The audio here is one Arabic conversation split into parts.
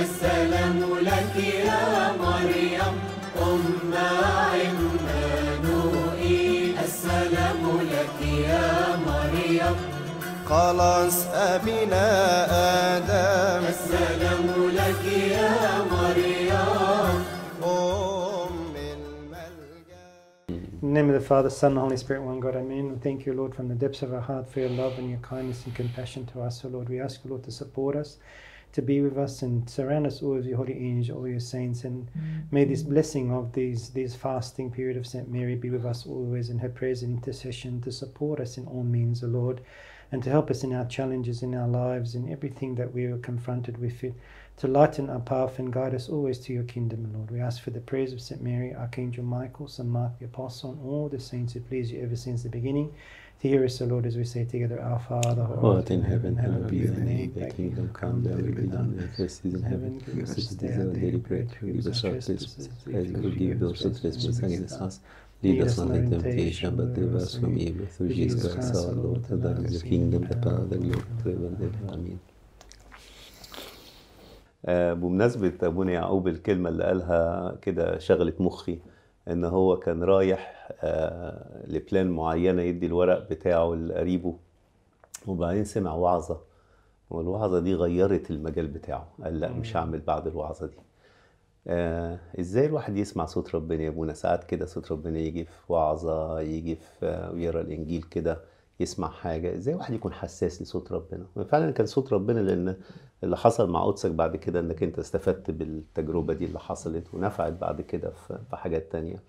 السلام لك يا مريم أم عمانوئيل السلام لك يا مريم خلاص أبينا آدم السلام لك يا مريم أم الملجأ In the name of the Father, Son, and Holy Spirit, one God, Amen. We thank you, Lord, from the depths of our heart for your love and your kindness and compassion to us. So, Lord, we ask you, Lord, to support us, to be with us, and surround us all with your holy angels, all your saints. And may this mm-hmm. blessing of these these fasting period of Saint Mary be with us always in her prayers and intercession to support us in all means, O Lord, and to help us in our challenges in our lives, in everything that we are confronted with. It, to lighten our path and guide us always to your kingdom, O Lord. We ask for the prayers of St. Mary, Archangel Michael, St. Mark the Apostle, and all the saints who please you ever since the beginning. Us, O Lord, as we say together, Our Father, who art in heaven, hallowed be thy name. Thy kingdom come, thy will be done, as it is in heaven. Give us this day our daily bread. Forgive us our trespasses, as we forgive those who trespass against us. Lead us not into temptation, but deliver us from evil. Through Jesus Christ our Lord, for thine is the kingdom, the power, the glory, forever and ever. Amen. آه، بمناسبة أبونا يعقوب الكلمة اللي قالها كده شغلت مخي إن هو كان رايح آه، لبلان معينة يدي الورق بتاعه لقريبه. وبعدين سمع وعظة. والوعظة دي غيرت المجال بتاعه. قال لأ مش هعمل بعد الوعظة دي. آه إزاي الواحد يسمع صوت ربنا يا أبونا؟ ساعات كده صوت ربنا يجي في وعظة يجي في آه، ويقرأ الإنجيل كده. يسمع حاجة إزاي الواحد يكون حساس لصوت ربنا وفعلا كان صوت ربنا لأن اللي حصل مع قدسك بعد كده إنك أنت استفدت بالتجربة دي اللي حصلت ونفعت بعد كده في حاجات تانية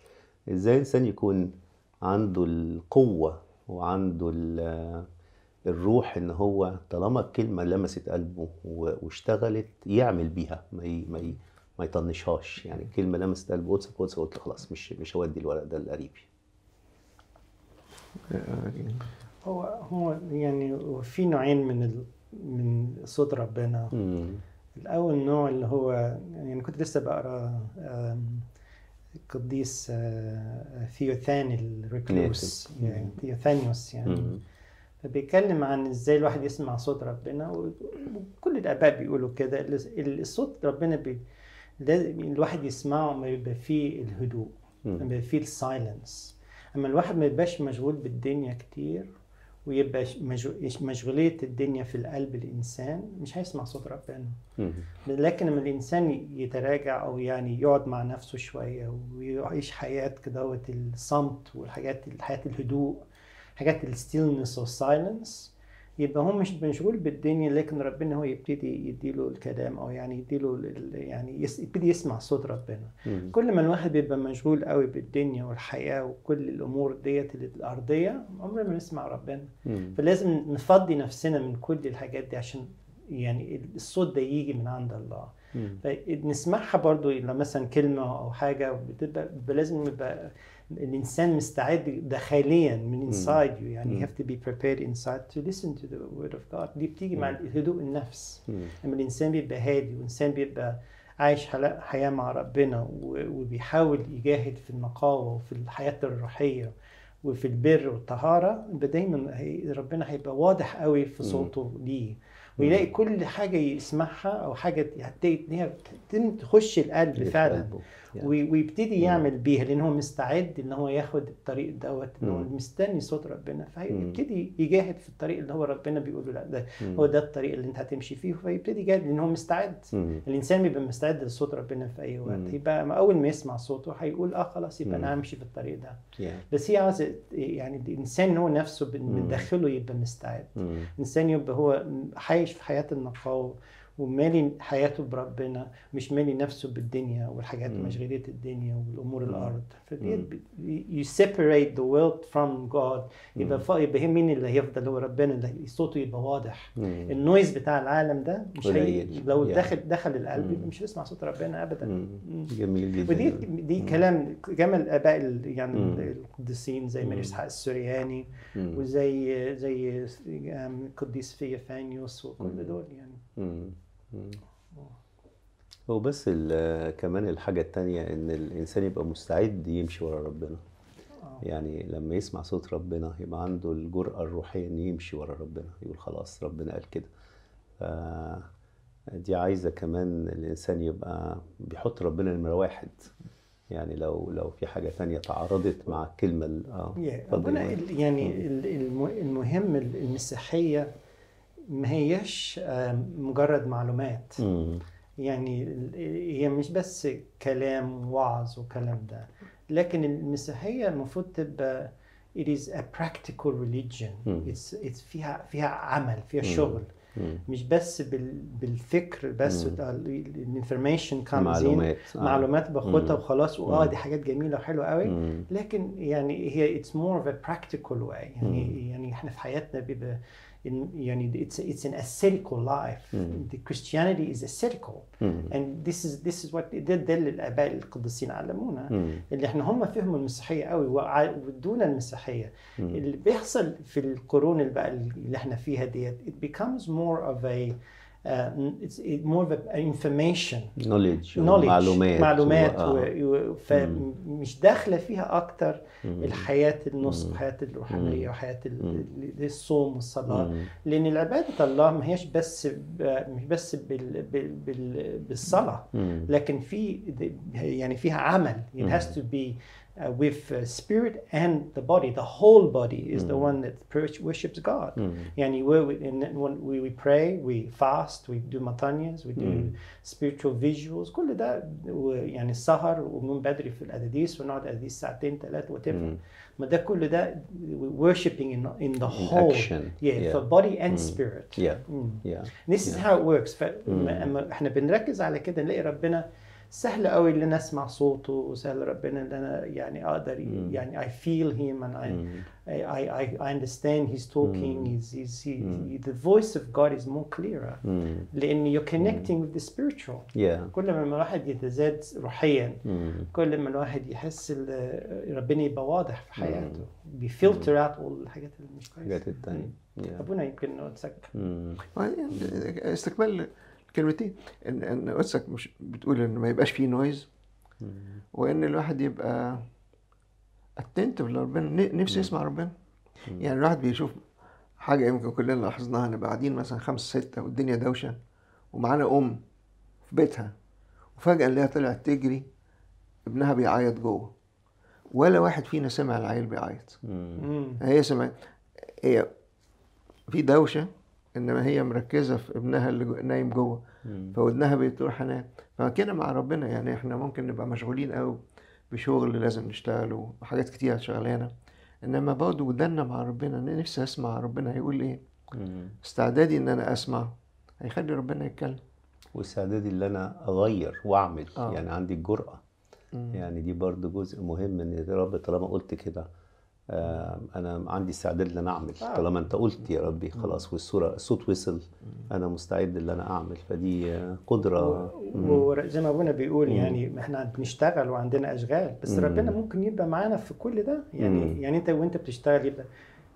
إزاي الانسان يكون عنده القوة وعنده ال- الروح إن هو طالما الكلمة لمست قلبه واشتغلت يعمل بيها ما. ما. ما يطنشهاش يعني الكلمة لمست قلب قدسك قدسك قلت خلاص مش مش هودي الورق ده لقريبي هو هو يعني في نوعين من ال... من صوت ربنا مم. الأول نوع اللي هو يعني كنت لسه بقرأ آم، قديس آه، ثيوثاني الريكلوس. يعني ثيوثانيوس يعني. فبيتكلم عن إزاي الواحد يسمع صوت ربنا وكل الآباء بيقولوا كده ال- ال- الصوت ربنا بي لازم الواحد يسمعه ما يبقى فيه الهدوء. ما يبقى فيه ال silence أما الواحد ما يبقاش مشغول بالدنيا كتير ويبقى مشغولية الدنيا في القلب الإنسان مش هيسمع صوت ربنا. لكن لما الإنسان يتراجع أو يعني يقعد مع نفسه شوية ويعيش حياة كدهوت الصمت والحاجات الهدوء حاجات ال stillness وال silence يبقى هو مش مشغول بالدنيا لكن ربنا هو يبتدي يديله الكلام أو يعني يديله يعني يس- يبتدي يسمع صوت ربنا مم. كل ما الواحد بيبقى مشغول قوي بالدنيا والحياة وكل الأمور ديت الأرضية عمرنا ما نسمع ربنا مم. فلازم نفضي نفسنا من كل الحاجات دي عشان يعني الصوت ده يجي من عند الله مم. فنسمعها برضو لما مثلا كلمة أو حاجة بتبقى لازم يبقى الإنسان مستعد داخليا من inside you. يعني you have to be prepared inside to listen to the word of God. دي بتيجي مع. هدوء النفس. لما الإنسان بيبقى هادي والإنسان بيبقى عايش حياة مع ربنا وبيحاول يجاهد في النقاوة وفي الحياة الروحية وفي البر والطهارة يبقى دايما ربنا هيبقى واضح قوي في صوته ليه. ويلاقي كل حاجة يسمعها أو حاجة هتلاقي إن هي تخش القلب فعلا ويبتدي يعمل بيها لأن هو مستعد إن هو ياخد الطريق دوت إن هو مم. مستني صوت ربنا مم. فهيبتدي يجاهد في الطريق اللي هو ربنا بيقول له لا ده مم. هو ده الطريق اللي أنت هتمشي فيه فيبتدي يجاهد لأن هو مستعد. الإنسان بيبقى مستعد لصوت ربنا في أي وقت. يبقى أول ما يسمع صوته هيقول آه خلاص يبقى. أنا همشي في الطريق ده. بس هي عاوزة يعني الإنسان هو نفسه من. داخله يبقى مستعد. الانسان يبقى هو عايش في حياة النقاوة. ومالي حياته بربنا مش مالي نفسه بالدنيا والحاجات. مشغولية الدنيا والأمور مم. الأرض فدي you separate the world from God يبقى يبقى مين اللي هيفضل هو ربنا اللي صوته يبقى واضح مم. النويز بتاع العالم ده مش هي. لو يعني. دخل دخل القلب. يبقى مش هيسمع صوت ربنا ابدا مم. جميل جدا ودي دي كلام كلام الاباء ال- يعني. القديسين زي. ماري اسحاق السورياني مم. وزي زي آم، قديس فيفانيوس وكل. دول يعني. هو بس ال- كمان الحاجة التانية إن الإنسان يبقى مستعد يمشي ورا ربنا. آه. يعني لما يسمع صوت ربنا يبقى عنده الجرأة الروحية إنه يمشي ورا ربنا يقول خلاص ربنا قال كده. دي عايزة كمان الإنسان يبقى بيحط ربنا نمرة واحد. يعني لو لو في حاجة تانية تعارضت مع الكلمة ال- آه ربنا يعني ال- الم- المهم المسيحية ما هيش مجرد معلومات مم. يعني هي مش بس كلام وعظ وكلام ده لكن المسيحية المفروض تبقى it is a practical religion مم. it's, it's فيها فيها عمل فيها مم. شغل مم. مش بس بال, بالفكر بس. الانفورميشن in معلومات آه. معلومات باخدها. وخلاص واه. دي حاجات جميلة وحلوة قوي. لكن يعني هي it's more of a practical way يعني. يعني إحنا في حياتنا بيبقى إن- يعني it's it's an ascetical life مم. the Christianity is ascetical مم. and this is this is what ده ده اللي الآباء القديسين علمونا مم. اللي إحنا هم فهموا المسيحية قوي وادونا المسيحية مم. اللي بيحصل في القرون اللي بقى اللي إحنا فيها ديت it becomes more of a uh, a information knowledge knowledge معلومات معلومات و- آه. و... فمش داخلة فيها أكتر. الحياة النص مم. وحياه الروحانية. وحياة ال- الصوم والصلاة. لأن العبادة الله ما هيش بس ب... مش بس بال... بال... بال... بالصلاة. لكن في يعني فيها عمل it has to be uh, with uh, spirit and the body the whole body is the مم. one that pur- worships God مم. يعني we, we, and then when we, we pray we fast we do matanyas we do مم. spiritual visuals كل ده و- يعني السهر ومن بدري في القداديس ونقعد قداديس ساعتين ثلاثه وتفهم مم. ما ده كل ده worshiping in, in the In whole action. yeah, Yeah. for body and Mm. spirit Yeah. Mm. Yeah. This is Yeah. how it works Mm. فلما احنا بنركز على كده نلاقي ربنا سهل قوي إن أنا أسمع صوته وسهل ربنا إن أنا يعني أقدر. يعني I feel him and I. I, I, I understand he's talking he's, he's, he, he- the voice of God is more clearer. لأن you're connecting with the spiritual Yeah. كل ما الواحد يتزاد روحيا مم. كل ما الواحد يحس ربنا يبقى واضح في حياته بيفلتر out all الحاجات اللي مش كويسة الحاجات. Yeah. ابونا يمكن مم. وبعدين استكمال الكلمتين ان إن قدسك مش بتقول إن ما يبقاش فيه نويز. وإن الواحد يبقى اتنتف لربنا. ن- نفسي يسمع ربنا. يعني الواحد بيشوف حاجة يمكن كلنا لاحظناها. نبقى قاعدين مثلا خمسة ستة والدنيا دوشة ومعانا أم في بيتها وفجأة نلاقيها طلعت تجري ابنها بيعيط جوه. ولا واحد فينا سمع العيل بيعيط. هي سمعت. هي في دوشة إنما هي مركزة في ابنها اللي نايم جوه. فودنها بتروح حنان فكده مع ربنا يعني إحنا ممكن نبقى مشغولين قوي بشغل لازم نشتغله وحاجات كتير شغلانه إنما برضه ودنا مع ربنا نفسي أسمع ربنا هيقول إيه. استعدادي إن أنا اسمع هيخلي ربنا يتكلم. واستعدادي اللي أنا أغير وأعمل. آه. يعني عندي الجرأة. مم. يعني دي برضو جزء مهم ان يا رب طالما قلت كده أنا عندي استعداد إن أنا أعمل آه. طالما أنت قلت يا ربي خلاص والصورة الصوت وصل أنا مستعد إن أنا أعمل فدي قدرة. وزي ما أبونا بيقول. يعني إحنا بنشتغل وعندنا أشغال بس. ربنا ممكن يبقى معانا في كل ده يعني. يعني أنت وأنت بتشتغل يبقى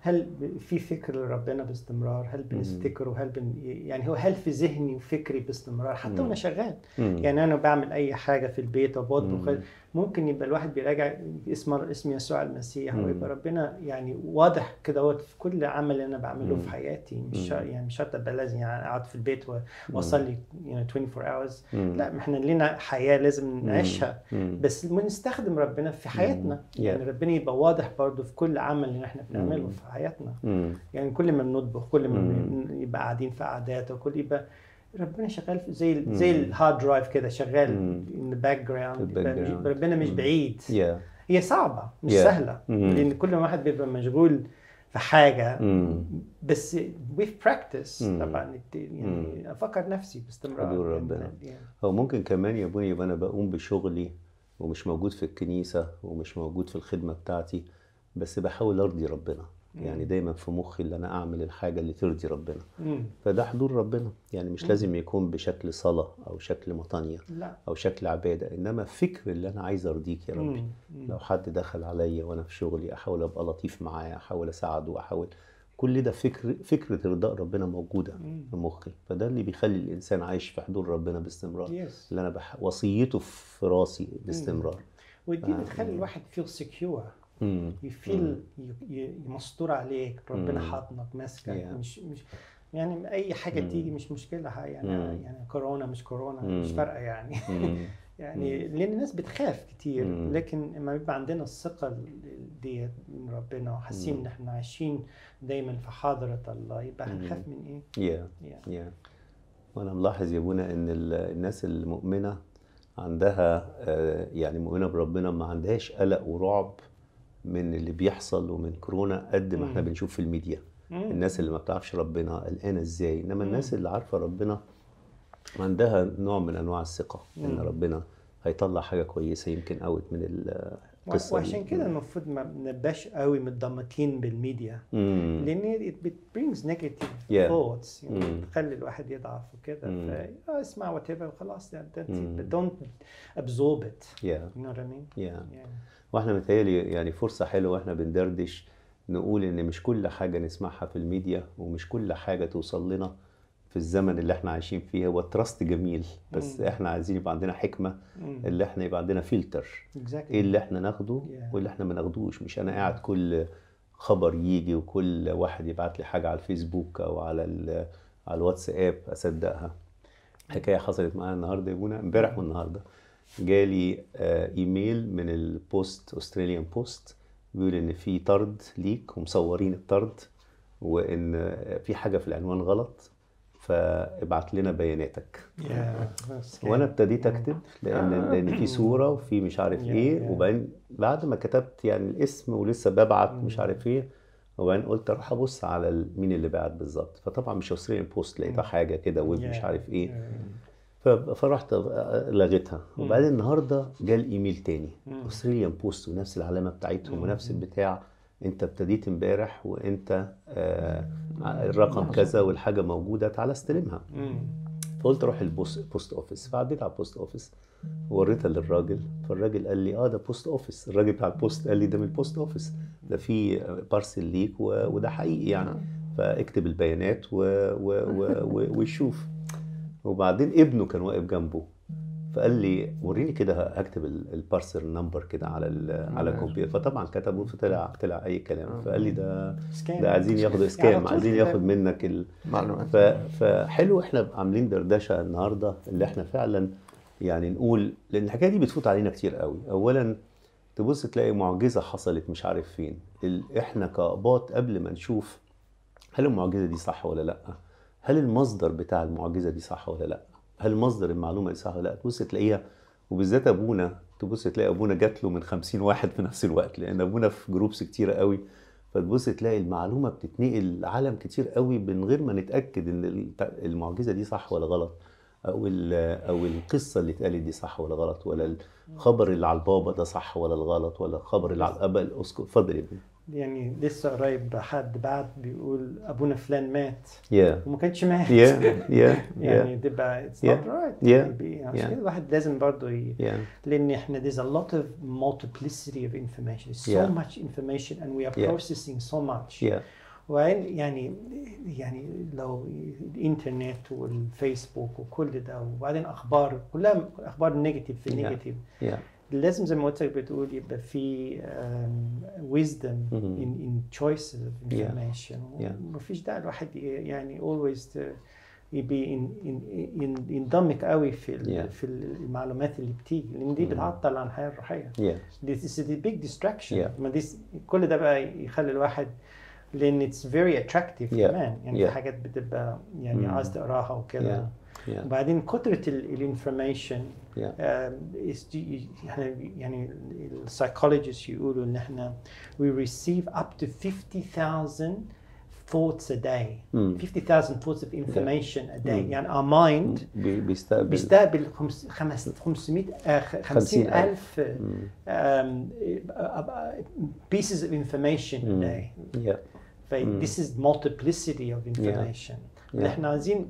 هل في فكر لربنا باستمرار هل بنفتكره هل بن يعني هو هل في ذهني وفكري باستمرار حتى. وأنا شغال. يعني أنا بعمل أي حاجة في البيت وبطبخ مم. ممكن يبقى الواحد بيراجع اسم اسم يسوع المسيح. ويبقى ربنا يعني واضح كده في كل عمل أنا بعمله. في حياتي مش يعني مش شرط أبقى لازم يعني أقعد في البيت وأصلي يعني 24 hours مم. لا إحنا لينا حياة لازم نعيشها. بس بنستخدم ربنا في حياتنا. يعني ربنا يبقى واضح برضه في كل عمل اللي إحنا بنعمله. في حياتنا مم. يعني كل ما بنطبخ كل ما مم. يبقى قاعدين في قعدات وكل يبقى ربنا شغال زي مم. زي ال hard drive كده شغال يبقى مش- ال background. ربنا مش مم. بعيد يا هي صعبة مش Yeah. سهلة مم. لأن كل واحد بيبقى مشغول في حاجة مم. بس with practice مم. طبعا يعني أفكر نفسي باستمرار حضور ربنا. يعني. أو ممكن كمان يا أبوي يبقى أنا بقوم بشغلي ومش موجود في الكنيسة ومش موجود في الخدمة بتاعتي بس بحاول أرضي ربنا يعني دايما في مخي ان أنا أعمل الحاجة اللي ترضي ربنا مم. فده حضور ربنا يعني مش لازم يكون بشكل صلاة أو شكل مطانية لا أو شكل عبادة إنما فكر اللي أنا عايز أرضيك يا ربي مم. لو حد دخل عليا وأنا في شغلي أحاول أبقى لطيف معاه أحاول أساعده أحاول كل ده فكر فكرة ارضاء ربنا موجودة مم. في مخي فده اللي بيخلي الإنسان عايش في حضور ربنا باستمرار Yes. اللي أنا بح... وصيته في راسي باستمرار ودي. بتخلي الواحد secure مم. يفيل مستور عليك ربنا. حاطنك ماسكك Yeah. مش مش يعني أي حاجة. تيجي مش مشكلة يعني. يعني كورونا مش كورونا. مش فارقة يعني. يعني لأن الناس بتخاف كتير. لكن لما بيبقى عندنا الثقة ديت من ربنا وحاسين. إن إحنا عايشين دايما في حضرة الله يبقى. هنخاف من إيه؟ يا يعني يا وأنا ملاحظ يا أبونا إن ال- الناس المؤمنة عندها آه، يعني مؤمنة بربنا ما عندهاش قلق ورعب من اللي بيحصل ومن كورونا قد ما إحنا. بنشوف في الميديا. الناس اللي ما بتعرفش ربنا قلقانة إزاي انما. الناس اللي عارفة ربنا عندها نوع من انواع الثقة ان. ربنا هيطلع حاجة كويسة يمكن out من. وعشان كده المفروض ما بنبقاش قوي متضمكين بالميديا مم. لأن it brings negative Yeah. thoughts يعني مم. بتخلي الواحد يضعف وكده. فاسمع whatever وخلاص that's it but don't absorb it Yeah. you know what I mean Yeah. يعني وإحنا متهيألي يعني فرصة حلوة وإحنا بندردش نقول إن مش كل حاجة نسمعها في الميديا ومش كل حاجة توصل لنا في الزمن اللي إحنا عايشين فيه هو ال trust جميل. بس مم. إحنا عايزين يبقى عندنا حكمة مم. اللي إحنا يبقى عندنا filter exactly. إيه اللي إحنا ناخده Yeah. واللي إحنا ما ناخدوش؟ مش أنا قاعد كل خبر يجي وكل واحد يبعت لي حاجة على الفيسبوك أو على على الواتساب أصدقها. حكاية حصلت معايا النهارده يابونا امبارح والنهاردة. جالي آه، إيميل من البوست Australian Post بيقول إن في طرد ليك ومصورين الطرد وإن في حاجة في العنوان غلط فابعت لنا بياناتك yeah وأنا. ابتديت اكتب لأن لأن في صورة وفي مش عارف Yeah, إيه yeah. وبعدين بعد ما كتبت يعني الاسم ولسه ببعت مش Mm. عارف إيه وبعدين قلت أروح أبص على مين اللي بعت بالظبط فطبعا مش Australian Post لقيتها Mm. حاجة كده ويب مش. عارف إيه فرحت لغيتها مم. وبعدين النهارده جال إيميل تاني مم. Australian Post ونفس العلامة بتاعتهم. ونفس البتاع انت ابتديت امبارح وانت آه الرقم كذا والحاجة موجودة تعالى استلمها. فقلت أروح ال post post office فعديت على ال post office ووريتها للراجل. فالراجل قال لي آه ده post office الراجل بتاع ال post قال لي ده من ال post office ده في parcel ليك و... وده حقيقي يعني. فاكتب البيانات و... و... و... و... ويشوف وبعدين ابنه كان واقف جنبه. فقال لي وريني كده هكتب ال- ال parcel number كده على. على الكمبيوتر فطبعا كتبه فطلع طلع أي كلام فقال لي ده. ده عايزين ياخدوا اسكام عايزين. ياخد منك ال... معلومات ف... فحلو إحنا عاملين دردشة النهارده اللي إحنا فعلا يعني نقول لأن الحكاية دي بتفوت علينا كتير قوي اولا تبص تلاقي معجزة حصلت مش عارف فين. إحنا كاباط قبل ما نشوف هل المعجزة دي صح ولا لأ هل المصدر بتاع المعجزة دي صح ولا لأ هل مصدر المعلومة صح ولا لا؟ تبص تلاقيها وبالذات أبونا تبص تلاقي أبونا جات له من 50 واحد في نفس الوقت لأن أبونا في جروبس كتيرة قوي. فتبص تلاقي المعلومة بتتنقل لعالم كتير قوي من غير ما نتأكد إن المعجزة دي صح ولا غلط أو أو القصة اللي اتقالت دي صح ولا غلط ولا الخبر اللي على البابا ده صح ولا الغلط ولا الخبر اللي على الابا الاسقف اتفضل يا ابني يعني لسه قريب حد بعت بيقول أبونا فلان مات يا وما كانش مات يا يا يعني يا تبقى Yeah. right Yeah. maybe. عشان Yeah. كده الواحد لازم برضه ي... يا لأن إحنا there's a lot of multiplicity of information so Yeah. much information and we are Yeah. processing so much وبعدين يعني يعني لو الإنترنت والفيسبوك وكل ده وبعدين أخبار كلها أخبار negative في Yeah. negative يا لازم زي ما قلت بتقول يبقى في choices of Yeah. information Yeah. مفيش داعي الواحد يعني in, in, ينضمك قوي في Yeah. في المعلومات اللي بتيجي لأن دي. بتعطل عن الحياة الروحية يا This is a big distraction Yeah. ما دي كل ده بقى يخلي الواحد لأن very attractive Yeah. كمان يعني Yeah. في حاجات بتبقى يعني. عايز تقراها وكده يا وبعدين كثرة الانفورميشن يا احنا يعني السايكولوجيست يقولوا ان احنا we receive up to 50,000 thoughts a day مم. 50,000 thoughts of information a day مم. يعني our mind بي- بيستقبل بيستقبل خمس- خمس 500 آه، خ- 50 ألف مم. um, pieces of information a مم. day يا ف مم. this is multiplicity of information Yeah. إحنا عايزين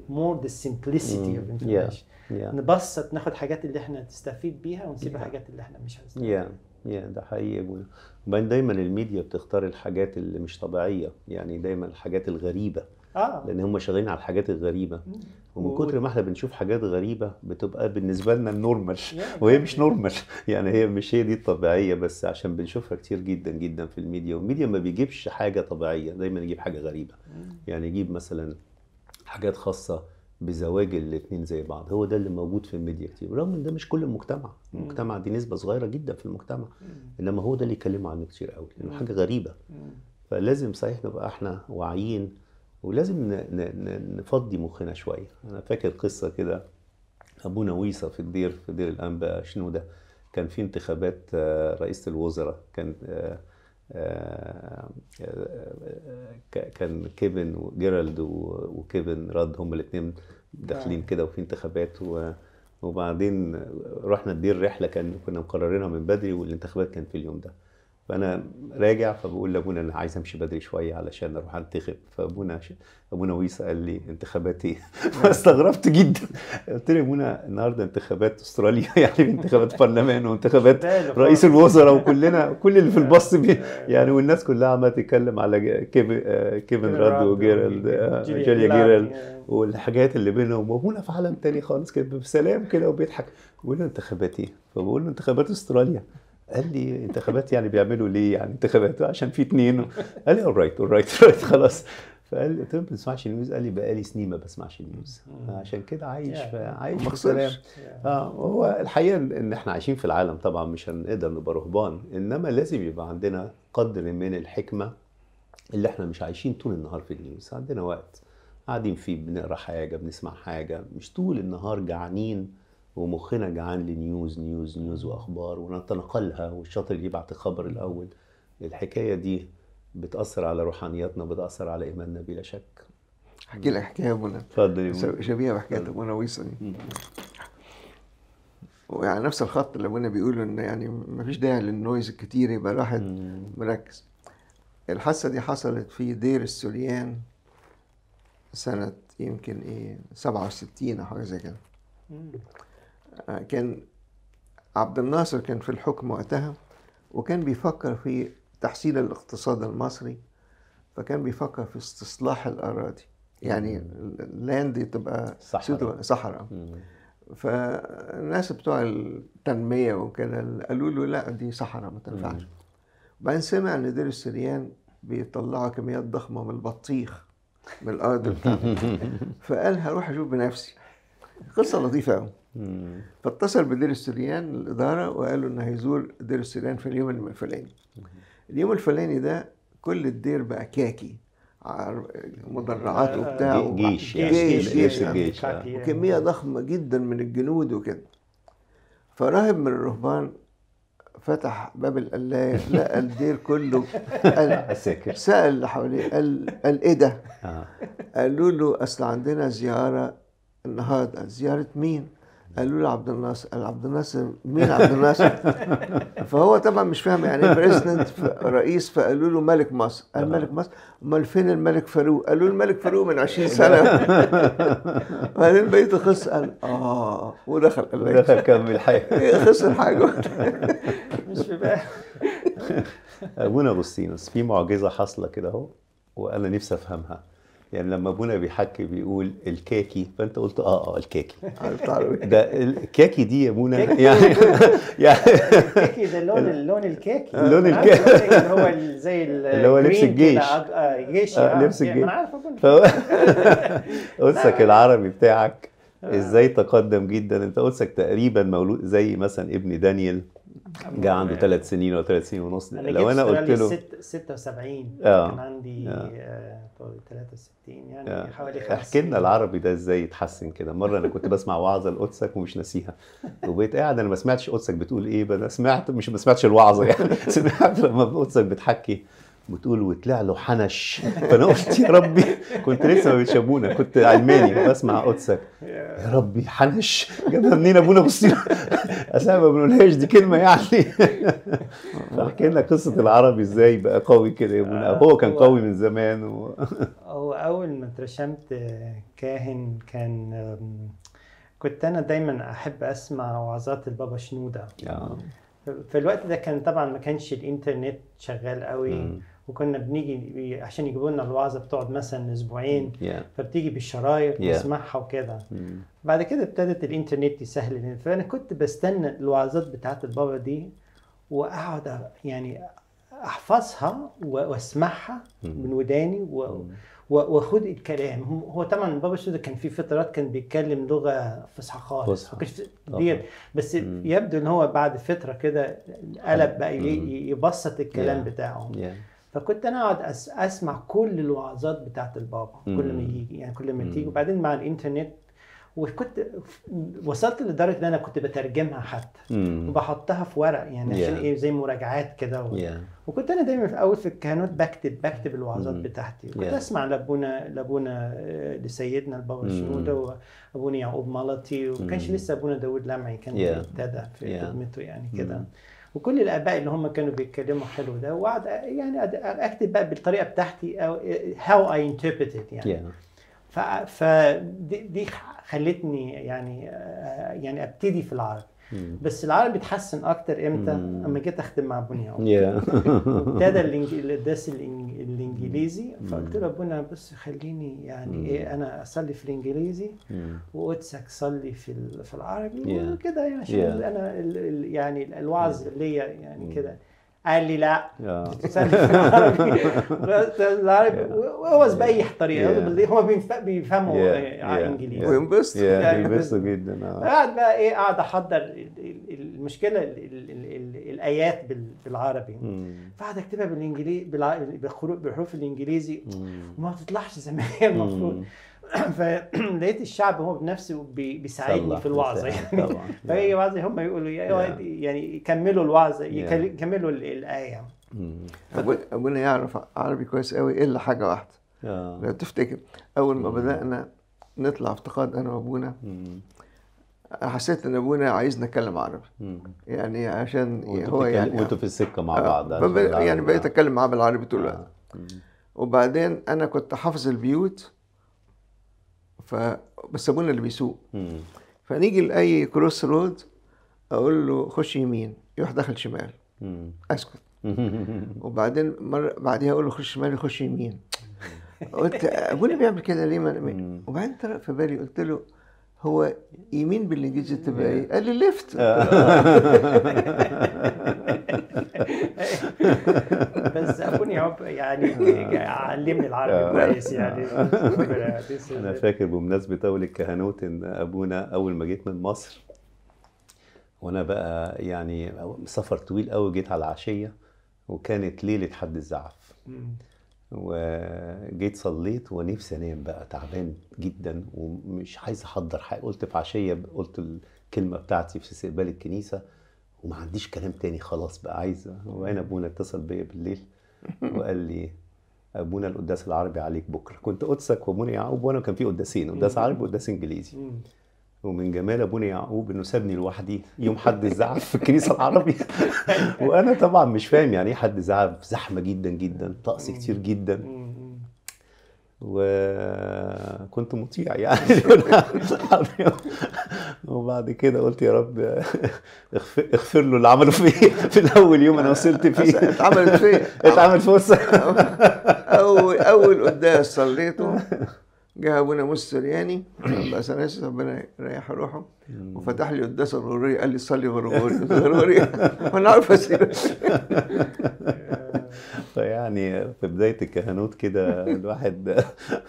simplicity مم. of Yeah. information. يا نبسط ناخد حاجات اللي إحنا تستفيد بيها ونسيب Yeah. الحاجات اللي إحنا مش هنستفيد يا يا ده حقيقي ابونا وبعدين دايما الميديا بتختار الحاجات اللي مش طبيعية. يعني دايما الحاجات الغريبة. آه. لأن هم شغالين على الحاجات الغريبة. ومن و- كتر ما إحنا بنشوف حاجات غريبة بتبقى بالنسبة لنا ال normal Yeah, وهي مش. normal يعني هي مش هي دي الطبيعية. بس عشان بنشوفها كتير جدا جدا في الميديا. والميديا ما بيجيبش حاجة طبيعية. دايما يجيب حاجة غريبة. يعني يجيب مثلا حاجات خاصة بزواج الاتنين زي بعض. هو ده اللي موجود في الميديا كتير. رغم إن ده مش كل المجتمع. المجتمع دي نسبة صغيرة جدا في المجتمع. إنما هو ده اللي يتكلموا عنه كتير قوي. لأنه حاجة غريبة. فلازم صحيح نبقى إحنا واعيين ولازم نفضي مخنا شوية. أنا فاكر قصة كده. ابونا ويصة في الدير في دير الانبا شنوده كان في انتخابات آه، رئيسة الوزراء كان آه، كان كيفن وجيرالد وكيفن راد هم الاثنين داخلين كده وفي انتخابات وبعدين رحنا الدير رحله كان كنا مقررينها من بدري والانتخابات كانت في اليوم ده. فأنا راجع فبقول لأبونا أنا عايز أمشي بدري شوية علشان أروح أنتخب. فأبونا ش... أبونا ويسا قال لي انتخابات إيه؟ فاستغربت جدا. قلت له أبونا النهارده انتخابات أستراليا. يعني انتخابات برلمان وانتخابات رئيس الوزراء وكلنا كل اللي في الباص بي يعني والناس كلها عمالة تتكلم على كيفن آه، كيفن راد وجيرالد آه، جوليا جيرالد والحاجات اللي بينهم. وأبونا في عالم تاني خالص كده بسلام كده وبيضحك. بقول له انتخابات إيه؟ فبقول له انتخابات أستراليا. قال لي انتخابات يعني بيعملوا ليه يعني انتخابات؟ عشان في اتنين. قال لي alright alright alright خلاص. فقال لي قلت له ما بتسمعش news قال لي بقالي سنين ما بسمعش news عشان كده عايش عايش في سلام آه هو الحقيقة إن إحنا عايشين في العالم طبعا مش هنقدر نبقى رهبان. إنما لازم يبقى عندنا قدر من الحكمة اللي إحنا مش عايشين طول النهار في ال news. عندنا وقت. قاعدين فيه بنقرأ حاجة بنسمع حاجة. مش طول النهار جعانين ومخنا جعان ل news news news وأخبار ونتنقلها والشاطر اللي يبعت الخبر الأول. الحكاية دي بتأثر على روحانياتنا بتأثر على إيماننا بلا شك. احكي لك حكاية يا ابونا اتفضل يا ابونا. شبيهه بحكاية ويصه دي. ويعني نفس الخط اللي أبونا بيقوله إن يعني مفيش داعي لل noise الكتير يبقى الواحد مركز. الحادثة دي حصلت في دير السوريان سنة يمكن إيه 67 أو حاجة زي كده. كان عبد الناصر كان في الحكم وقتها وكان بيفكر في تحسين الاقتصاد المصري فكان بيفكر في استصلاح الأراضي. يعني اللاند تبقى صحراء. صحراء. فالناس بتوع التنمية وكده قالوا له لا دي صحراء ما تنفعش. وبعدين سمع إن دير السريان بيطلعوا كميات ضخمة من البطيخ من الأرض بتاعته. فقال هروح أشوف بنفسي. قصة لطيفة مم. فاتصل بدير السريان الإدارة وقالوا إنه هيزور دير السريان في اليوم الفلاني اليوم الفلاني ده كل الدير بقى كاكي مدرعات وبتاع جي- جيش يعني جيش لبس جيش الجيش آه. وكمية ضخمة جدا من الجنود وكده فراهب من الرهبان فتح باب القلاية لقى الدير كله قال سأل اللي حواليه قال قال إيه ده؟ آه. قالوا له أصل عندنا زيارة النهارده زيارة مين؟ قالوا له عبد الناصر قال عبد الناصر مين عبد الناصر؟ فهو طبعا مش فاهم يعني إيه بريزيدنت رئيس فقالوا له ملك مصر. قال ملك مصر؟ أمال فين الملك فاروق؟ قالوا له الملك فاروق من 20 سنة. بعدين بقيت القصة قال آه ودخل قال لك دخل كمل حاجة إيه خسر حاجة مش في بالي أبونا أغسطينوس في معجزة حاصلة كده أهو وأنا نفسي أفهمها. يعني لما أبونا بيحكي بيقول الكاكي فأنت قلت آه آه الكاكي عرفت عربي ده الكاكي دي يا كاكي. يعني يعني الكاكي ده اللون اللون الكاكي اللون عارف الكاكي. اللي هو زي ال- اللي هو لبس الجيش. آه، آه، آه، آه، لبس الجيش. قدسك العربي بتاعك إزاي تقدم جدا؟ أنت قدسك تقريبا مولود زي مثلا ابن دانيال جه عنده ثلاث سنين أو ثلاث سنين ونص أنا لو أنا قلت له ست 76 آه. كان عندي آه. آه، طول 63 يعني آه. حوالي خمس احكي لنا. العربي ده إزاي يتحسن كده مرة أنا كنت بسمع وعظة لقدسك ومش ناسيها وبقيت قاعد أنا ما سمعتش قدسك بتقول إيه بس سمعت مش ما سمعتش الوعظة يعني سمعت لما قدسك بتحكي بتقول وطلع له حنش. فأنا قلت يا ربي كنت لسه ما بتشابونا كنت علماني بسمع قدسك. يا ربي حنش. جابها منين أبونا بصينا أسامة ما بنقولهاش دي كلمة يعني. فاحكي لنا قصة العربي إزاي بقى قوي كده يا أبونا. هو كان قوي من زمان و... هو أول ما اترشمت كاهن كان كنت أنا دايما أحب أسمع وعظات البابا شنودة. آه. في الوقت ده كان طبعا ما كانش الإنترنت شغال قوي. مم. وكنا بنيجي عشان يجيبوا لنا الوعظة بتقعد مثلا أسبوعين Yeah. فبتيجي بالشرايط Yeah. نسمعها وكده مم. بعد كده ابتدت الإنترنت يسهل الدنيا. فأنا كنت بستنى الوعظات بتاعت البابا دي وأقعد أ- يعني أحفظها و- وأسمعها من وداني و... و- وخد الكلام هو طبعا بابا شنودة كان في فترات كان بيتكلم لغة فصحى خالص فصحى. ديت بس مم. يبدو إن هو بعد فترة كده قلب بقى مم. يبسط الكلام Yeah. بتاعه yeah. فكنت أنا اقعد أس أسمع كل الوعظات بتاعت البابا مم. كل ما يجي يعني كل ما. تيجي وبعدين مع الإنترنت وكنت وصلت لدرجة إن أنا كنت بترجمها حتى مم. وبحطها في ورق يعني عشان Yeah. إيه زي مراجعات كده و... yeah. وكنت أنا دايما في الأول في الكهنوت بكتب بكتب الوعظات مم. بتاعتي كنت Yeah. أسمع لأبونا لأبونا آه، لسيدنا البابا. شنودة وأبونا يعقوب ملطي وما كانش. لسه أبونا داوود لمعي كان Yeah. ابتدى في Yeah. خدمته يعني كده مم. وكل الآباء اللي هم كانوا بيتكلموا حلو ده وقعد يعني أكتب بقى بالطريقة بتاعتي أو هاو اي انتربريت يعني yeah. فدي دي خلتني يعني آه، يعني أبتدي في العربي. بس العربي اتحسن أكتر إمتى. أما جيت أخدم مع yeah. ابتدى الإنج- الإنجليزي فقلت. له أبونا بص خليني يعني. إيه أنا أصلي في الإنجليزي. وقدسك صلي في في العربي. وكده يعني عشان. أنا يعني الوعظ ليا يعني. كده قال لي لا العربي العربي وهو بأي طريقة بينف- بيفهموا. انجليزي وينبسط yeah. يعني بيبسطوا جدا آه. قاعد بقى إيه قاعد أحضر ال- ال- المشكلة ال ال ال ال الآيات بال- بالعربي. فقعد أكتبها بالانجليزي بالحروف بالحروف الإنجليزي. وما بتطلعش زي ما هي المفروض. فلقيت الشعب هو بنفسه بي- بيساعدني في الوعظه بيساعد يعني طبعا فهي وعظه هم يقولوا يا- Yeah. يعني يكملوا الوعظه Yeah. يكل- يكملوا ال- الآية ابونا يعرف عربي كويس قوي إلا حاجة واحدة آه. لو تفتكر أول ما مم. بدأنا نطلع افتقاد أنا وأبونا مم. حسيت إن أبونا عايزنا نتكلم عربي. يعني عشان هو يعني وأنتوا في السكة مع آه، بعض فب- يعني بقيت أتكلم معاه بالعربي طول الوقت آه. وبعدين أنا كنت حافظ البيوت ف بس أبونا اللي بيسوق مم. فنيجي لأي كروس رود أقول له خش يمين يروح داخل شمال مم. أسكت وبعدين مرة بعديها أقول له خش شمال يخش يمين قلت أبونا بيعمل كده ليه ما. وبعدين طرق في بالي قلت له هو يمين بالإنجليزي تبقى إيه؟ قال لي left بس ابوني يعقوب يعني علمني العربي كويس يعني. أنا فاكر بمناسبة أول الكهنوت إن أبونا أول ما جيت من مصر وأنا بقى يعني سفر طويل قوي جيت على العشية وكانت ليلة حد الزعف. وجيت صليت ونفسي انام بقى تعبان جدا ومش عايز أحضر حاجة. قلت في عشية قلت الكلمة بتاعتي في استقبال الكنيسة وما عنديش كلام تاني خلاص بقى عايز. وبعدين أبونا اتصل بيا بالليل وقال لي أبونا القداس العربي عليك بكرة. كنت قدسك وابونا يعقوب وأنا كان في قداسين قداس عربي وقداس إنجليزي. ومن جمال ابونا يعقوب إنه سابني لوحدي يوم حد الزعف في الكنيسة العربي وأنا طبعا مش فاهم يعني إيه حد زعف زحمة جدا جدا طقس كتير جدا. وكنت مطيع يعني. وبعد كده قلت يا رب اغفر, له اللي عمله فيه في الأول يوم أنا وصلت فيه. اتعملت فيا اتعمل فرصه أول أول قداس صليته. جه أبونا موسى السرياني أنا لسه ربنا يريح روحه. وفتح لي قداس الغروري قال لي صلي غرغوري غرغوري وأنا عارف أسير. فيعني في بداية الكهنوت كده الواحد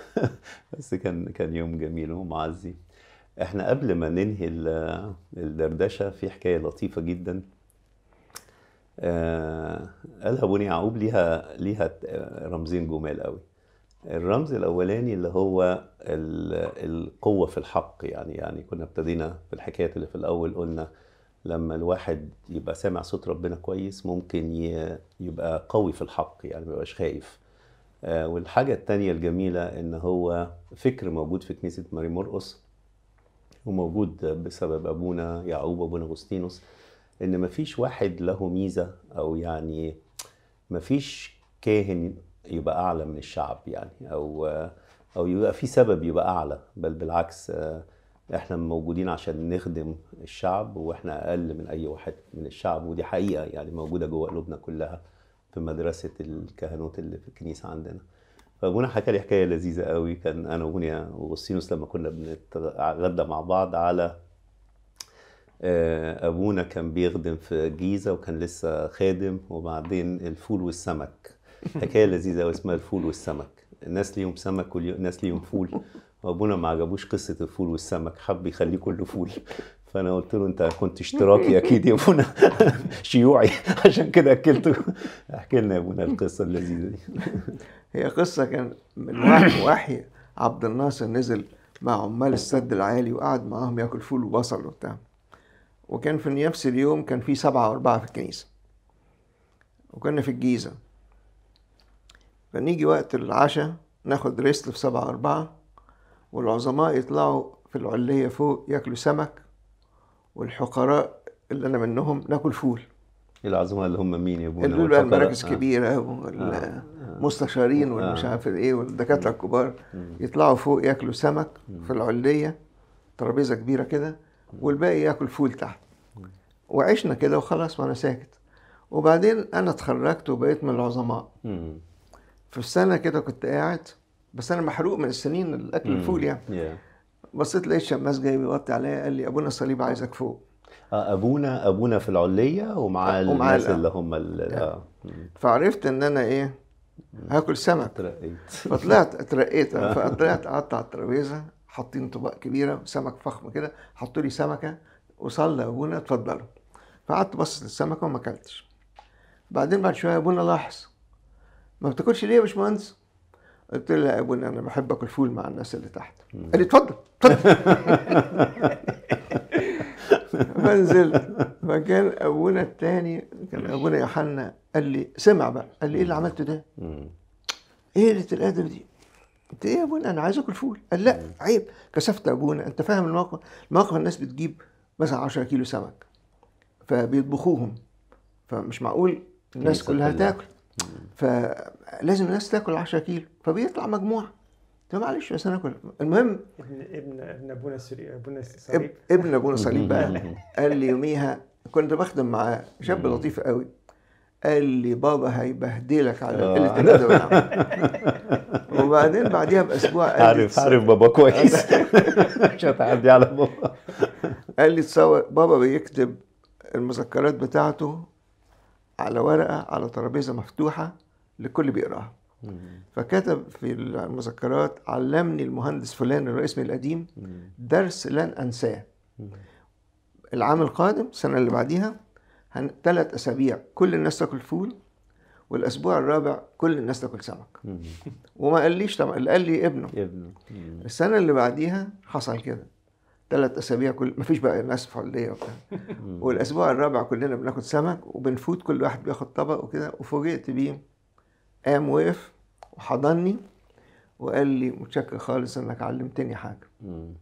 بس كان كان يوم جميل ومعزي. إحنا قبل ما ننهي الدردشة في حكاية لطيفة جدا. آه قالها أبونا يعقوب ليها ليها رمزين جمال قوي. الرمز الأولاني اللي هو القوة في الحق. يعني يعني كنا ابتدينا في الحكايات اللي في الأول قلنا لما الواحد يبقى سامع صوت ربنا كويس ممكن يبقى قوي في الحق يعني ما يبقاش خايف. والحاجة التانية الجميلة إن هو فكر موجود في كنيسة ماري مرقس وموجود بسبب أبونا يعقوب وأبونا أغسطينوس إن مفيش واحد له ميزة أو يعني مفيش كاهن يبقى أعلى من الشعب يعني أو أو يبقى في سبب يبقى أعلى بل بالعكس إحنا موجودين عشان نخدم الشعب وإحنا أقل من أي واحد من الشعب ودي حقيقة يعني موجودة جوه قلوبنا كلها في مدرسة الكهنوت اللي في الكنيسة عندنا. فابونا حكى لي حكاية لذيذة قوي كان أنا وابونا واغسطينوس لما كنا بنتغدى مع بعض على أبونا كان بيخدم في جيزة وكان لسه خادم وبعدين الفول والسمك حكاية لذيذة قوي اسمها الفول والسمك. الناس ليهم سمك والناس ليهم فول. وأبونا ما عجبوش قصة الفول والسمك حب يخليه كله فول. فأنا قلت له أنت كنت اشتراكي أكيد يا أبونا. شيوعي. عشان كده أكلته. احكي لنا يا أبونا القصة اللذيذة دي. هي قصة كان من وحي, وحي عبد الناصر نزل مع عمال السد العالي وقعد معاهم ياكل فول وبصل وبتاع. وكان في نفس اليوم كان في سبعة وأربعة في الكنيسة. وكنا في الجيزة. فنيجي وقت العشاء ناخد rest في سبعة أربعة والعظماء يطلعوا في العلية فوق ياكلوا سمك والحقراء اللي أنا منهم ناكل فول. العظماء اللي هم مين يا ابونا اللي بقى؟ المراكز آه. كبيرة والمستشارين والمش عارف إيه والدكاترة الكبار يطلعوا فوق ياكلوا سمك في العلية ترابيزة كبيرة كده والباقي ياكل فول تحت. وعشنا كده وخلاص وأنا ساكت. وبعدين أنا اتخرجت وبقيت من العظماء. في السنة كده كنت قاعد بس أنا محروق من السنين الأكل الفول يعني. يا. بصيت لقيت شماس جاي بيوطي عليا قال لي أبونا الصليب عايزك فوق. آه، أبونا أبونا في العليه ومع ومع الناس ال- اللي هم ال- مم. فعرفت إن أنا إيه هاكل سمك. ترقيت فطلعت اترقيت. فطلعت قعدت على الترابيزة حاطين طبق كبيرة سمك فخم كده حطوا لي سمكة وصلى أبونا اتفضلوا. فقعدت بص للسمكة وما أكلتش. بعدين بعد شوية أبونا لاحظ ما بتاكلش ليه يا باشمهندس؟ قلت له يا أبونا أنا بحب آكل فول مع الناس اللي تحت. قال لي اتفضل اتفضل. فنزلت فكان أبونا التاني كان أبونا يوحنا قال لي سمع بقى. قال لي إيه اللي عملته ده؟ إيه قله الادب دي؟ انت إيه يا أبونا؟ أنا عايز آكل فول. قال لأ عيب. كسفت أبونا. أنت فاهم الموقف؟ الموقف الناس بتجيب مثلا 10 كيلو سمك فبيطبخوهم. فمش معقول الناس كلها. تاكل. فلازم الناس تاكل 10 كيلو فبيطلع مجموعة. طب معلش بس أنا اكل المهم ابن ابن ابن ابونا ابونا إب- الصليب ابن ابونا صليب بقى. قال لي يوميها كنت بخدم معاه شاب لطيف قوي. قال لي بابا هيبهدلك على آه. قلة الأدب. وبعدين بعديها بأسبوع قال لي عارف عارف بابا كويس. مش هتعدي على بابا. قال لي تصور بابا بيكتب المذكرات بتاعته على ورقة على ترابيزة مفتوحة لكل بيقراها. فكتب في المذكرات علمني المهندس فلان اللي اسمي القديم درس لن أنساه. العام القادم السنة اللي بعديها هن... ثلاث أسابيع كل الناس تاكل فول والأسبوع الرابع كل الناس تاكل سمك. وما قاليش طبعا اللي قال لي ابنه. مم. السنة اللي بعديها حصل كده. ثلاث أسابيع كل مفيش بقى ناس في علية وبتاع. والأسبوع الرابع كلنا بناخد سمك وبنفوت كل واحد بياخد طبق وكده. وفوجئت بيه قام وقف وحضني وقال لي متشكر خالص إنك علمتني حاجة. مم.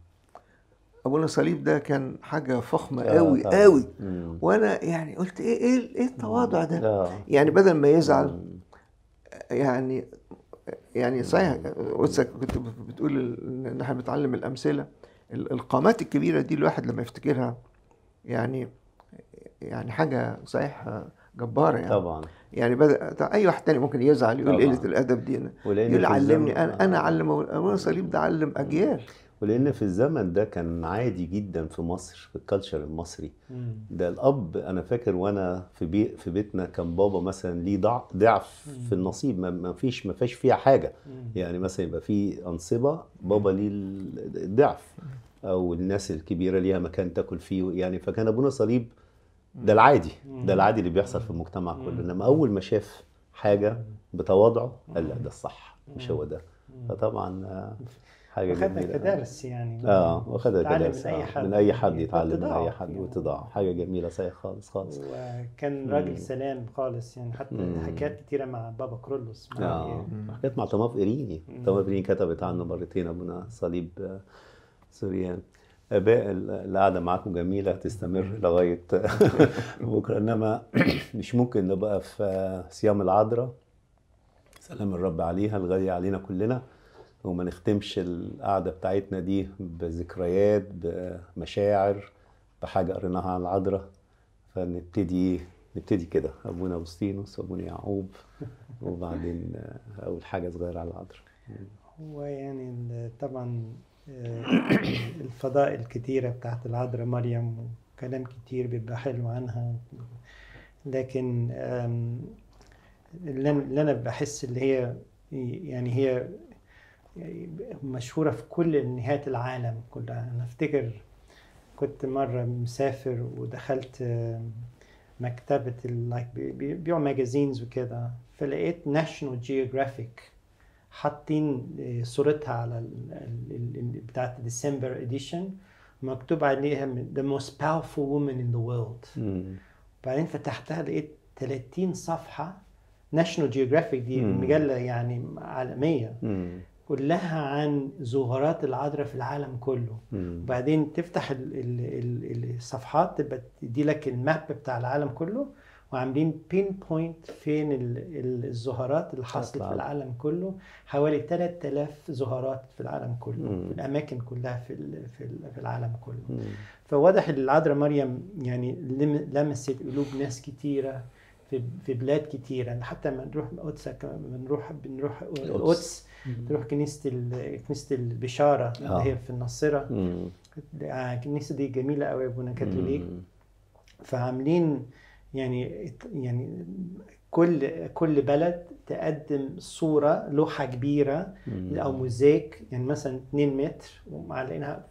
أبونا صليب ده كان حاجة فخمة آه، قوي طبعاً. قوي مم. وأنا يعني قلت إيه إيه إيه التواضع ده؟ آه. يعني بدل ما يزعل يعني يعني صحيح قدسك كنت بتقول إن إحنا بنتعلم الأمثلة. ال- القامات الكبيرة دي الواحد لما يفتكرها يعني يعني حاجة صحيح جبارة يعني. طبعا. يعني بدأ أي واحد تاني ممكن يزعل يقول طبعاً. قلة الأدب دي؟ يقول علمني أنا أنا اعلم ابونا صليب ده علم أجيال. ولأن في الزمن ده كان عادي جدا في مصر في ال culture المصري. مم. ده الأب أنا فاكر وأنا في بي في بيتنا كان بابا مثلا ليه ضع ضعف في النصيب ما- ما فيش ما فيش فيها حاجة. يعني مثلا يبقى في أنصبة بابا ليه الضعف أو الناس الكبيرة ليها مكان تاكل فيه يعني فكان أبونا صليب. ده العادي. ده العادي اللي بيحصل في المجتمع كله. إنما أول ما شاف حاجة بتواضعه قال لا ده الصح مش هو ده. فطبعا آه، حاجة جميلة. كدرس يعني آه واخدها تتعلم كدرس من أي آه، حد من أي حد يعني يتعلم من أي حد يعني. واتضاع حاجة جميلة صحيح خالص خالص. وكان راجل سلام خالص يعني حتى مم. حكايات كتيرة مع بابا كرولوس مع آه. حكيت مع طماف إيريني. طماف إيريني كتبت عنه مرتين أبونا صليب آه، سوريان. آباء ال- القعدة معاكم جميلة تستمر لغاية بكرة. إنما مش ممكن نبقى في آه، صيام العذراء. سلام الرب عليها الغالية علينا كلنا. وما نختمش القعدة بتاعتنا دي بذكريات بمشاعر بحاجة قريناها عن العذراء. فنبتدي نبتدي كده. أبونا أغسطينوس وأبونا يعقوب وبعدين أول حاجة صغيرة على العذراء. هو يعني طبعا آه، الفضائل الكتيرة بتاعت العذراء مريم وكلام كتير بيبقى حلو عنها. لكن اللي أنا بحس اللي هي يعني هي يعني مشهورة في كل نهايات العالم كلها أنا أفتكر كنت مرة مسافر ودخلت آه، مكتبة ال- like بي- بي- بيبيعوا magazines وكده فلقيت National Geographic حاطين آه، صورتها على بتاعت ديسمبر edition مكتوب عليها the most powerful woman in the world مم. بعدين فتحتها لقيت 30 صفحة National Geographic دي مم. مجلة يعني عالمية مم. كلها عن ظهورات العذراء في العالم كله مم. وبعدين تفتح ال ال ال الصفحات تبقى تدي لك ال map بتاع العالم كله وعاملين pin point فين ال- ال- الظهورات اللي حصلت في العالم. كله حوالي 3000 ظهورات في العالم كله مم. في الأماكن كلها في في في العالم كله مم. فواضح العذراء مريم يعني لم- لمست قلوب ناس كتيرة في في بلاد كتيره حتى لما نروح القدس بنروح بنروح القدس تروح كنيسة ال- كنيسة البشارة اللي آه. هي في الناصره مم. آه، الكنيسه دي جميلة قوي أبونا كاثوليك. فعاملين يعني يعني كل كل بلد تقدم صورة لوحة كبيرة مم. أو موزايك يعني مثلا 2 متر ومعلقينها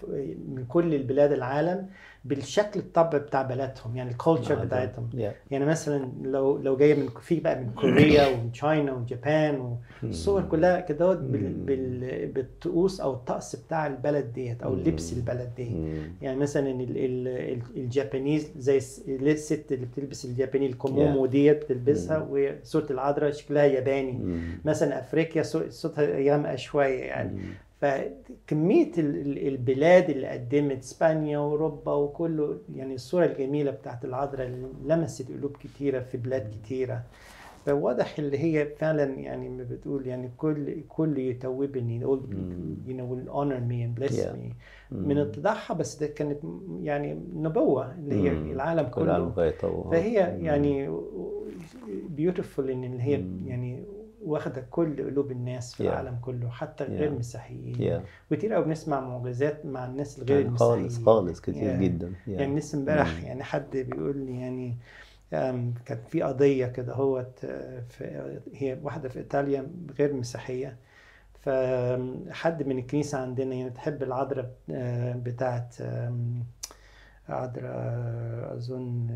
من كل البلاد العالم بالشكل الطبع بتاع بلدهم يعني ال culture بتاعتهم. Yeah. يعني مثلا لو لو جاية من في بقى من كوريا ومن China و Japan والصور كلها كده بال بال بالطقوس أو الطقس بتاع البلد ديت أو لبس البلد ديت. مم. يعني مثلا ال ال ال ال Japanese زي الس- الست اللي بتلبس الياباني الكيمونو ديت بتلبسها وصورة العذراء شكلها ياباني. مثلا أفريقيا صو- صورتها غامقه شوية يعني. ال- البلاد اللي قدمت إسبانيا وأوروبا وكله يعني الصورة الجميلة بتاعت العذراء اللي لمست قلوب كتيرة في بلاد كتيرة فواضح اللي هي فعلا يعني ما بتقول يعني كل كل يتوبني يقول you know will honor me and bless Yeah. me من اتضاعها بس ده كانت يعني نبوة اللي هي. العالم كله طبعا. فهي. يعني بيوتيفول إن اللي هي. يعني واخدة كل قلوب الناس في Yeah. العالم كله حتى غير Yeah. المسيحيين Yeah. وكتير قوي بنسمع معجزات مع الناس الغير يعني خالص المسيحيين خالص كتير Yeah. جدا Yeah. يعني لسه امبارح مم. يعني حد بيقول لي يعني أم، كان في قضية كده هوت آه، في هي واحدة في إيطاليا غير مسيحية فحد من الكنيسة عندنا يعني تحب العذراء آه، بتاعت عذراء أظن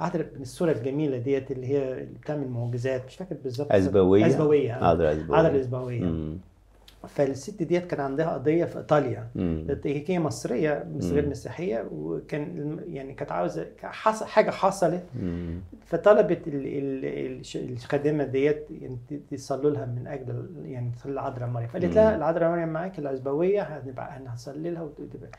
عذراء من الصورة الجميلة ديت اللي هي اللي بتعمل معجزات مش فاكر بالظبط أزبوية أزبوية آه. عذراء أزبوية عذراء الأزبوية مم. فالست ديت كان عندها قضية في إيطاليا مم. هي مصرية بس غير. مسيحيه وكان يعني كانت عاوزه حصل حاجة حصلت مم. فطلبت الخادمة ديت يعني تصلوا لها من أجل يعني تصلي العذراء مريم فقالت. لها العذراء مريم معاك العزبويه هنبقى هنصلي لها وتبقى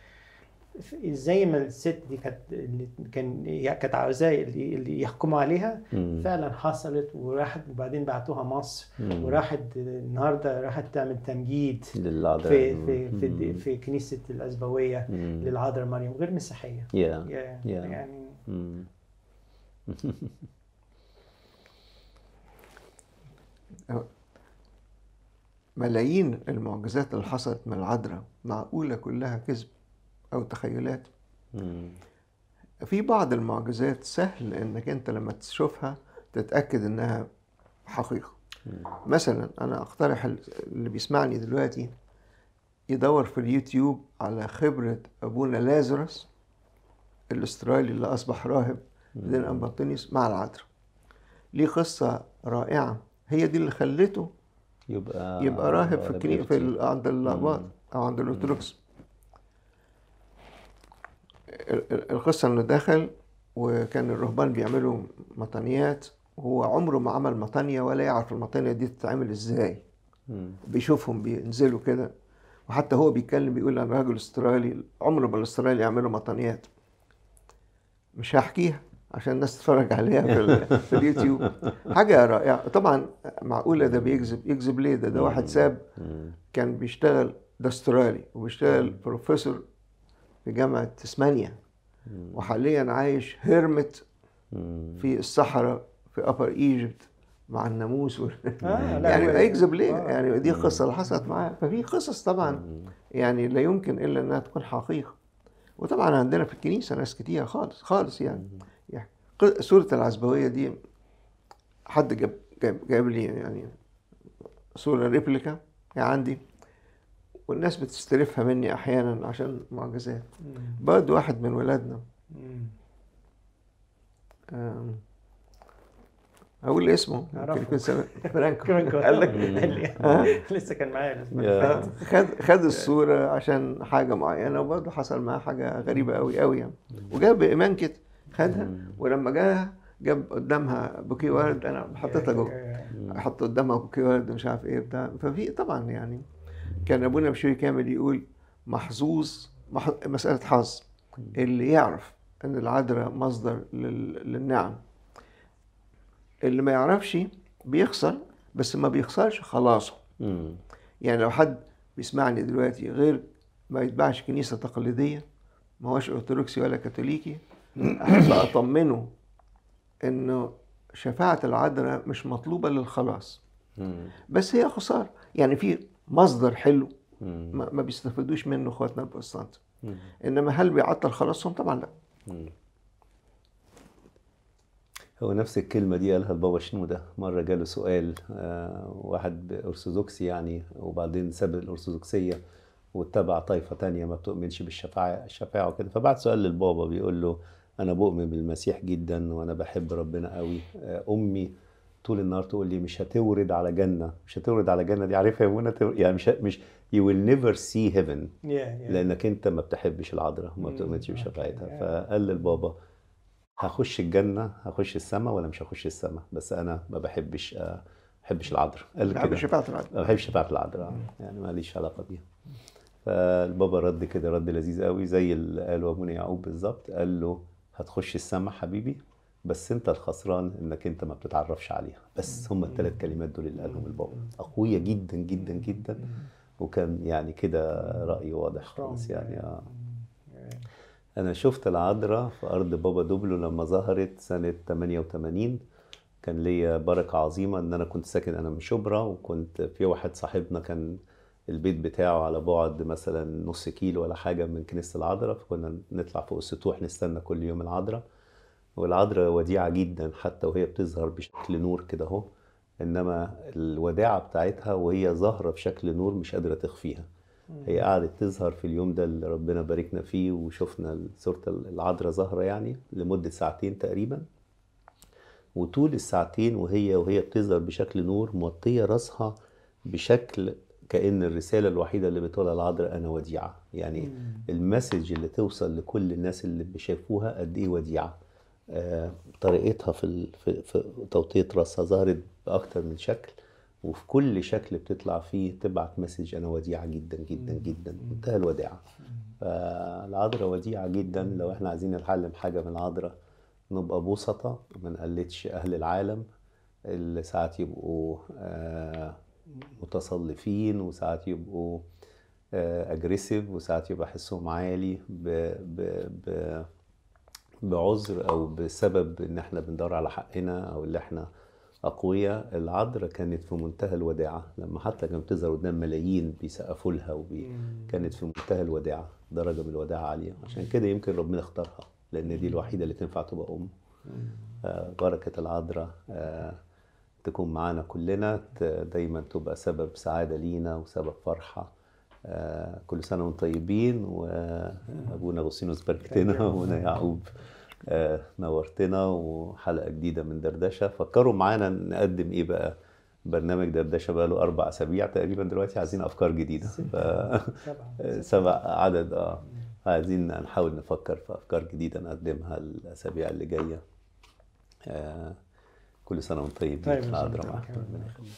زي ما الست دي كانت اللي كان كانت عاوزاه اللي اللي يحكموا عليها مم. فعلا حصلت وراحت وبعدين بعتوها مصر مم. وراحت النهارده راحت تعمل تمجيد للعذراء في في في, مم. في كنيسة الأزبوية مم. للعذراء مريم غير مسيحية Yeah. يا- Yeah. يعني. ملايين المعجزات اللي حصلت من العذراء معقولة كلها كذب أو تخيلات. مم. في بعض المعجزات سهل إنك أنت لما تشوفها تتأكد إنها حقيقة. مثلا أنا أقترح اللي بيسمعني دلوقتي يدور في اليوتيوب على خبرة أبونا لازارس الأسترالي اللي أصبح راهب دين امبطونيوس مع العذراء ليه قصة رائعة. هي دي اللي خلته يبقى يبقى راهب في الكنيسة في. عند الأقباط. أو عند الأرثوذكس. ال- ال- القصة إنه دخل وكان الرهبان بيعملوا مطانيات وهو عمره ما عمل مطانية ولا يعرف المطانية دي تتعمل إزاي. مم. بيشوفهم بينزلوا كده. وحتى هو بيتكلم بيقول أنا راجل أسترالي عمره ما الأسترالي يعملوا مطانيات. مش هحكيها عشان الناس تتفرج عليها في, في اليوتيوب. حاجة رائعة. طبعا معقولة ده بيكذب يكذب ليه؟ ده ده واحد ساب. كان بيشتغل ده أسترالي وبيشتغل بروفيسور في جامعة تسمانيا. وحاليا عايش هيرمت. في الصحراء في أبر إيجيبت مع الناموس. وال... آه يعني هيكذب ليه؟ آه. يعني دي قصة اللي حصلت معاه ففي قصص طبعا يعني لا يمكن إلا إنها تكون حقيقة. وطبعا عندنا في الكنيسة ناس كتير خالص خالص يعني, يعني صورة العذراء دي حد جاب جاب, جاب لي يعني صورة replica؟ يعني عندي. والناس بتستلفها مني أحيانا عشان معجزات. برضه واحد من ولادنا. آم، هقول اسمه سامع. فرانكو. فرانكو. قال لك لسه كان معايا. خد خد الصورة عشان حاجة معينة وبرضه حصل معاه حاجة غريبة أوي أوي يعني. وجاب بإيمان كده خدها ولما جاها جاب قدامها بوكيه ورد أنا حطيتها جوه. أحط قدامها بوكيه ورد مش عارف إيه بتاع. ففي طبعا يعني كان أبونا بشوي كامل يقول محظوظ مح... مسألة حظ. اللي يعرف إن العذراء مصدر لل... للنعم. اللي ما يعرفش بيخسر بس ما بيخسرش خلاصه. مم. يعني لو حد بيسمعني دلوقتي غير ما يتبعش كنيسة تقليدية ما هوش أرثوذكسي ولا كاثوليكي أحب أطمنه إنه شفاعة العذراء مش مطلوبة للخلاص؟ مم. بس هي خسارة. يعني في مصدر حلو. ما, ما بيستفيدوش منه اخواتنا البروتستانت. إنما هل بيعطل خلاصهم طبعا لا. هو نفس الكلمة دي قالها البابا شنودة مرة جاله سؤال آه، واحد أرثوذكسي يعني وبعدين ساب الأرثوذكسية واتبع طائفة تانية ما بتؤمنش بالشفاعة الشفاعة وكده فبعت سؤال للبابا بيقول له أنا بؤمن بالمسيح جدا وأنا بحب ربنا قوي آه، أمي طول النهار تقول لي مش هتورد على جنة مش هتورد على جنة دي. عارفها يا منى يعني مش مش you will never see heaven. Yeah, yeah. لأنك أنت ما بتحبش العذراء ما مم، بتؤمنش بشفاعتها. Yeah. فقال للبابا هخش الجنة هخش السماء ولا مش هخش السماء؟ بس أنا ما بحبش آه، ما بحبش العذراء. قال بحب كده. شفاعة العدل ما بحبش شفاعة العذراء. يعني ماليش علاقة بيها. فالبابا رد كده رد لذيذ قوي زي اللي قاله أبونا يعقوب بالظبط. قال له هتخش السماء حبيبي؟ بس انت الخسران انك انت ما بتتعرفش عليها. بس هم الثلاث كلمات دول اللي قالهم البابا. اقوياء جدا جدا جدا. وكان يعني كده رأي واضح خالص يعني آه. أنا شفت العذراء في أرض بابا دوبلو لما ظهرت سنة 88 كان ليا بركة عظيمة إن أنا كنت ساكن أنا من شبرا وكنت في واحد صاحبنا كان البيت بتاعه على بعد مثلا نص كيلو ولا حاجة من كنيسة العذراء. فكنا نطلع فوق السطوح نستنى كل يوم العذراء. والعذراء وديعة جدا حتى وهي بتظهر بشكل نور كده أهو. إنما الوداعة بتاعتها وهي ظاهرة بشكل نور مش قادرة تخفيها. هي قعدت تظهر في اليوم ده اللي ربنا باركنا فيه وشفنا صورة العذراء ظاهرة يعني لمدة ساعتين تقريبا. وطول الساعتين وهي وهي بتظهر بشكل نور موطية راسها بشكل كأن الرسالة الوحيدة اللي بتقولها العذراء أنا وديعة. يعني المسج اللي توصل لكل الناس اللي بيشافوها قد إيه وديعة. طريقتها في في توطية رأسها ظهرت بأكتر من شكل وفي كل شكل بتطلع فيه تبعت مسج أنا وديعة جدا جدا جدا. منتهى الوداعة فالعذراء وديعة جدا. لو إحنا عايزين نتعلم حاجة من العذراء نبقى بسطة ما نقلدش أهل العالم اللي ساعات يبقوا آه، متصلفين وساعات يبقوا اجريسيف وساعات يبقى حسهم عالي ب ب ب بعذر أو بسبب إن إحنا بندور على حقنا أو اللي إحنا أقوياء العذراء كانت في منتهى الوداعة. لما حتى كانت بتظهر قدام ملايين بيسقفوا لها وبي... كانت في منتهى الوداعة درجة من الوداعة عالية. عشان كده يمكن ربنا اختارها لأن دي الوحيدة اللي تنفع تبقى أم. آه، بركة العذراء آه، تكون معانا كلنا دايما تبقى سبب سعادة لينا وسبب فرحة. آه، كل سنة وأنتم طيبين وابونا أغسطينوس باركتنا وابونا يعقوب. آه، نورتنا وحلقة جديدة من دردشة. فكروا معانا نقدم إيه بقى؟ برنامج دردشة بقى له أربع أسابيع تقريبا دلوقتي عايزين أفكار جديدة. ف... سبع. عدد آه. عايزين نحاول نفكر في أفكار جديدة نقدمها الأسابيع اللي جاية. آه كل سنة وأنتم طيبين طيب يخليك.